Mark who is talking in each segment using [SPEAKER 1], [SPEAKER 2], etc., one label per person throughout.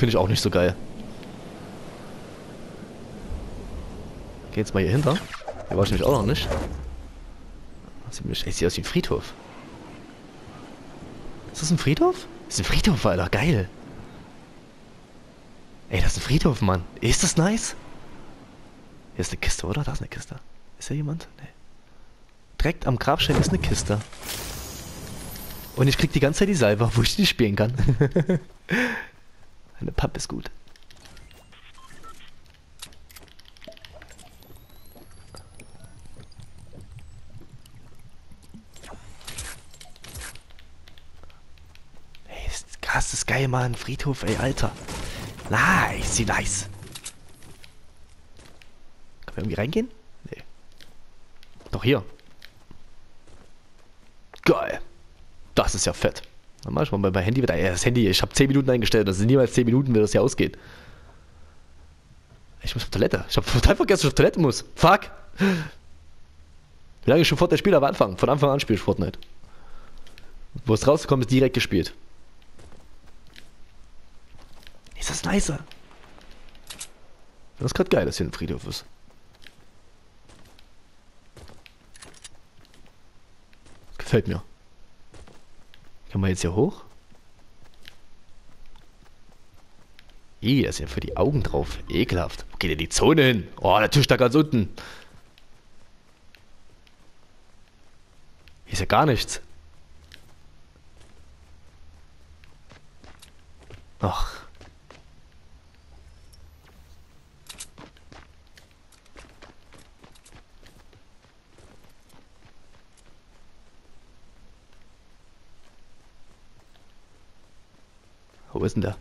[SPEAKER 1] Finde ich auch nicht so geil. Geh jetzt mal hier hinter. Hier war ich nämlich auch noch nicht. Ey, sieht aus wie ein Friedhof. Ist das ein Friedhof? Das ist ein Friedhof, Alter. Geil. Ey, das ist ein Friedhof, Mann. Ist das nice? Hier ist eine Kiste, oder? Da ist eine Kiste. Ist hier jemand? Nee. Direkt am Grabstein ist eine Kiste. Und ich krieg die ganze Zeit die Salbe, wo ich die spielen kann. eine Papp ist gut. Ey, ist krass, das ist geil, Mann. Friedhof, ey, Alter. Nice, nice. Kann man irgendwie reingehen? Nee. Doch hier. Geil. Das ist ja fett. Dann mach ich mal bei Handy. Ey, das Handy, ich habe 10 Minuten eingestellt. Das sind niemals 10 Minuten, wenn das hier ausgeht. Ich muss auf Toilette. Ich habe total vergessen, dass ich auf Toilette muss. Fuck. Wie lange schon vor der Spiel am Anfang? Von Anfang an spiele ich Fortnite. Wo es rausgekommen ist, direkt gespielt. Ist das nicer? Das ist gerade geil, dass hier ein Friedhof ist. Gefällt mir. Kann man jetzt hier hoch? Ih, da ist ja für die Augen drauf. Ekelhaft. Wo geht denn die Zone hin? Oh, der Tisch da ganz unten. Hier ist ja gar nichts. Ach. Wo ist denn der?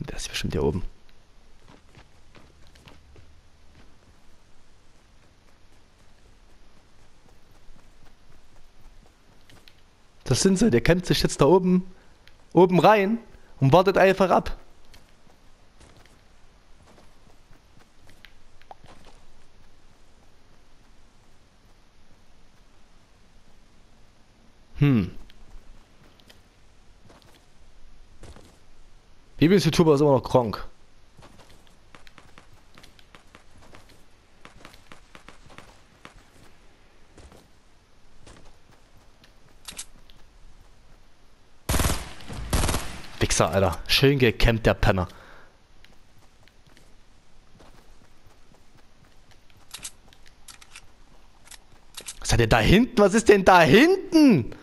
[SPEAKER 1] Der ist bestimmt hier oben. Das sind sie, der kämpft sich jetzt da oben, oben rein und wartet einfach ab. Hm. Lieblings-YouTuber ist immer noch Kronk. Wichser, Alter. Schön gekämmt, der Penner. Was hat der da hinten? Was ist denn da hinten?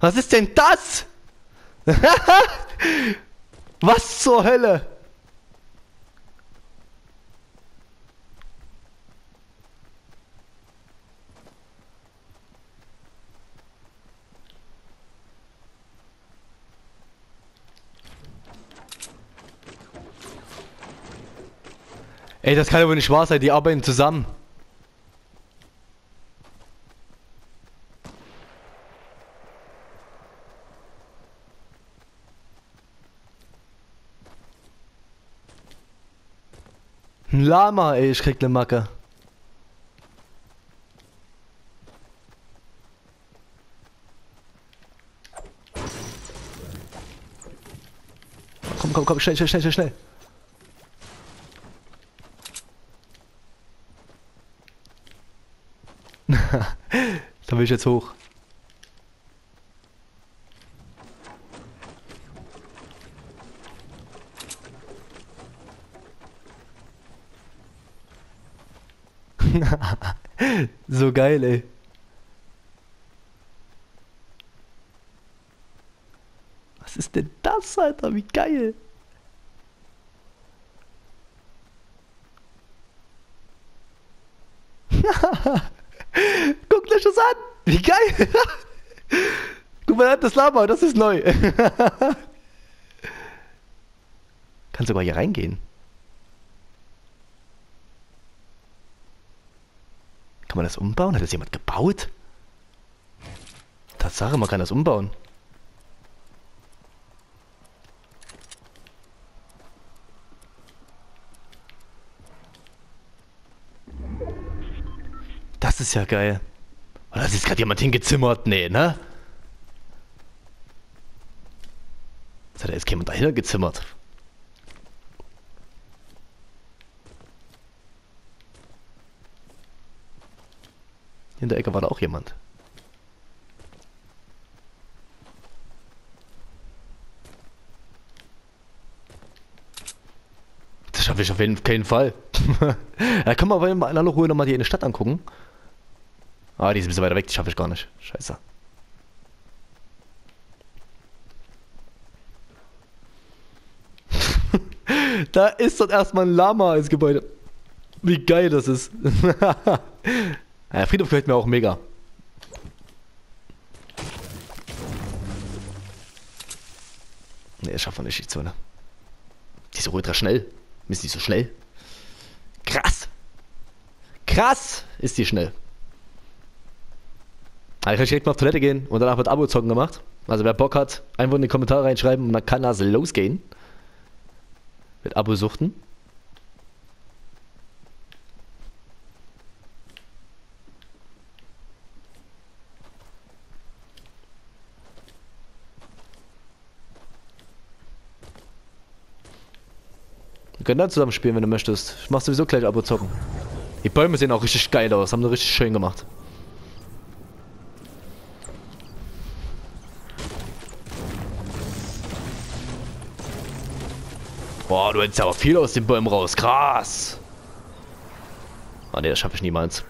[SPEAKER 1] Was ist denn das? Was zur Hölle? Ey, das kann wohl nicht wahr sein, die arbeiten zusammen. Ein Lama, ey, ich krieg ne Macke. Komm, komm, komm, schnell, schnell, schnell, schnell. da will ich jetzt hoch. so geil, ey. Was ist denn das, Alter? Wie geil. Guckt euch das an. Wie geil. Guck mal, das Lama, das ist neu. Kannst sogar hier reingehen. Man das umbauen? Hat das jemand gebaut? Tatsache, man kann das umbauen. Das ist ja geil. Oder ist gerade jemand hingezimmert? Nee, ne? Jetzt hat ist jemand dahinter gezimmert. In der Ecke war da auch jemand. Das schaffe ich auf jeden, keinen Fall. ja, kann man aber in aller Ruhe nochmal die eine Stadt angucken. Ah, die ist ein bisschen weiter weg, die schaffe ich gar nicht. Scheiße. da ist dort erstmal ein Lama ins Gebäude. Wie geil das ist. ja, Friedhof gefällt mir auch mega. Ne, schafft man nicht, die Zone. Die ist ultra schnell. Ist die so schnell? Krass. Krass ist die schnell. Also kann direkt mal auf Toilette gehen und danach wird Abo-Zocken gemacht. Also wer Bock hat, einfach in die Kommentare reinschreiben und dann kann das losgehen. Mit Abo-Suchten. Dann zusammen spielen, wenn du möchtest. Ich mach sowieso gleich Abo zocken. Die Bäume sehen auch richtig geil aus, haben sie richtig schön gemacht. Boah, du hättest aber viel aus den Bäumen raus. Krass. Ah ne, das schaffe ich niemals.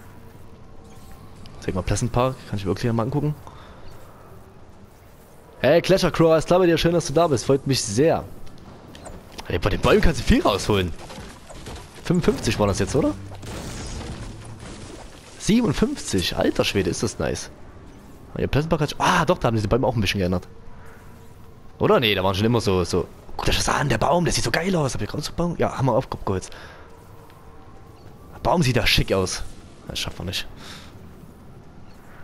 [SPEAKER 1] Zeig mal Pleasant Park. Kann ich wirklich mal angucken. Hey, Clasher Crow, ist klar dir. Schön, dass du da bist. Freut mich sehr. Hey, bei den Bäumen kannst du viel rausholen. 55 war das jetzt, oder? 57. Alter Schwede, ist das nice. Ja, Pleasant Park hat... Ah, doch, da haben diese Bäume auch ein bisschen geändert. Oder? Nee, da waren schon immer so, so Guck dir das an, der Baum, der sieht so geil aus. Hab ich gerade so Baum? Ja, haben wir aufgeholt. Der Baum sieht da schick aus. Das schafft man nicht.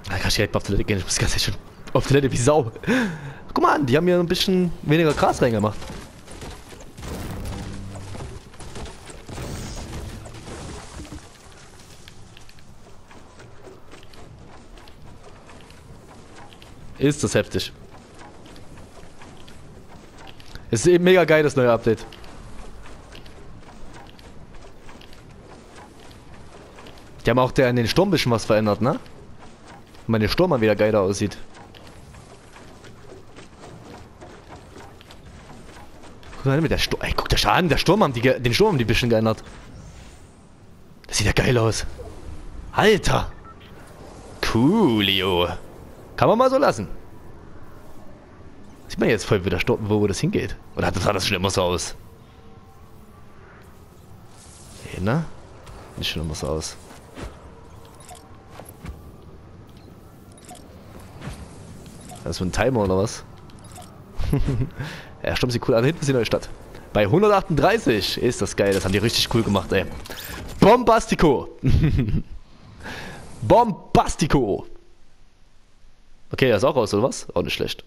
[SPEAKER 1] Da kann ich direkt mal auf Toilette gehen. Ich muss ganz schon auf Toilette wie Sau. Guck mal an, die haben hier ein bisschen weniger Gras reingemacht. Ist das heftig. Es ist eben mega geil, das neue Update. Die haben auch der in den Sturm ein bisschen was verändert, ne? Der Sturm mal wieder geiler aussieht. Guck mal mit der Sturm. Ey, guck der Schaden, der Sturm haben die den Sturm haben die ein bisschen geändert. Das sieht ja geil aus. Alter! Coolio. Kann man mal so lassen. Sieht man jetzt voll wieder stoppen, wo, das hingeht. Oder sah das schon immer so aus? Nee, ne? Nicht schon immer so aus. Das ist so ein Timer oder was? ja, stimmt, sieht cool an. Hinten ist die neue Stadt. Bei 138 ist das geil. Das haben die richtig cool gemacht, ey. Bombastico! Bombastico! Okay, das ist auch aus, oder was? Auch nicht schlecht.